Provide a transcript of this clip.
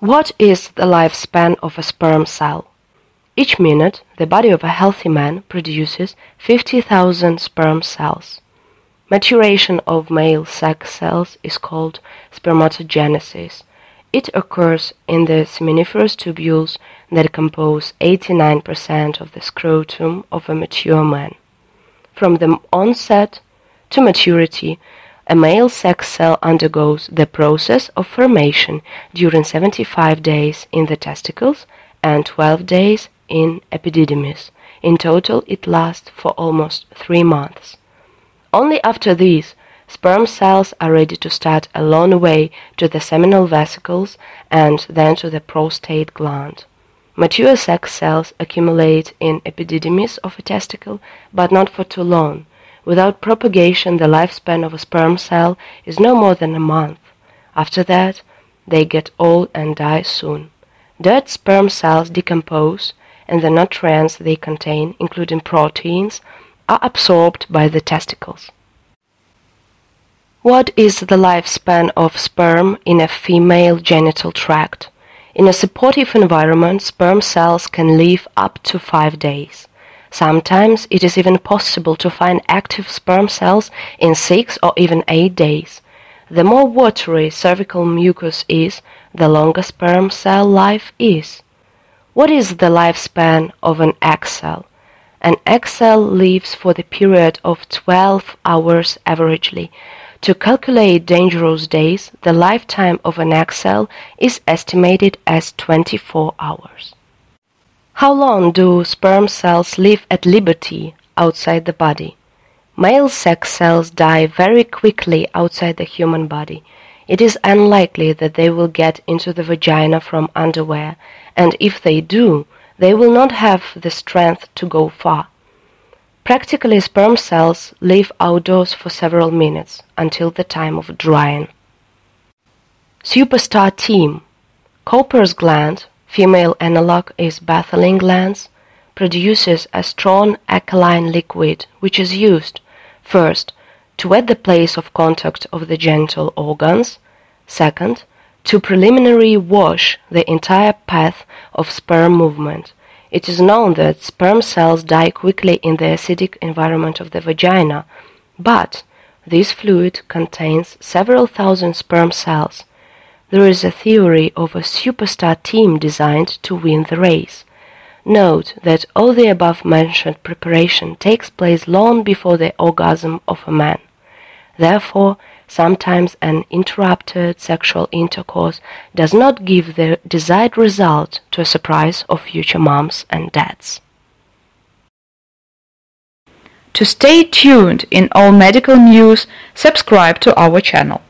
What is the lifespan of a sperm cell? Each minute, the body of a healthy man produces 50,000 sperm cells. Maturation of male sex cells is called spermatogenesis. It occurs in the seminiferous tubules that compose 89% of the scrotum of a mature man. From the onset to maturity, a male sex cell undergoes the process of formation during 75 days in the testicles and 12 days in epididymis. In total, it lasts for almost three months. Only after these, sperm cells are ready to start a long way to the seminal vesicles and then to the prostate gland. Mature sex cells accumulate in epididymis of a testicle, but not for too long. Without propagation, the lifespan of a sperm cell is no more than a month. After that, they get old and die soon. Dead sperm cells decompose, and the nutrients they contain, including proteins, are absorbed by the testicles. What is the lifespan of sperm in a female genital tract? In a supportive environment, sperm cells can live up to five days. Sometimes it is even possible to find active sperm cells in six or even eight days. The more watery cervical mucus is, the longer sperm cell life is. What is the lifespan of an egg cell? An egg cell lives for the period of 12 hours averagely. To calculate dangerous days, the lifetime of an egg cell is estimated as 24 hours. How long do sperm cells live at liberty outside the body? Male sex cells die very quickly outside the human body. It is unlikely that they will get into the vagina from underwear, and if they do, they will not have the strength to go far. Practically, sperm cells live outdoors for several minutes until the time of drying. Superstar team Cowper's gland, female analog is Bartholin glands, produces a strong alkaline liquid which is used, first, to wet the place of contact of the genital organs, second, to preliminary wash the entire path of sperm movement. It is known that sperm cells die quickly in the acidic environment of the vagina, but this fluid contains several thousand sperm cells. There is a theory of a superstar team designed to win the race. Note that all the above mentioned preparation takes place long before the orgasm of a man. Therefore, sometimes an interrupted sexual intercourse does not give the desired result to a surprise of future moms and dads. To stay tuned in all medical news, subscribe to our channel.